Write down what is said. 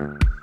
Mm-hmm.